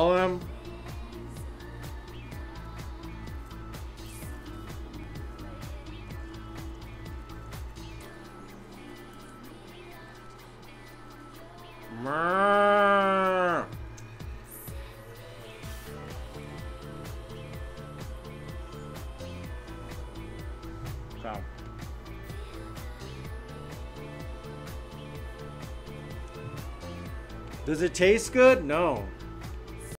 All of Does it taste good? No.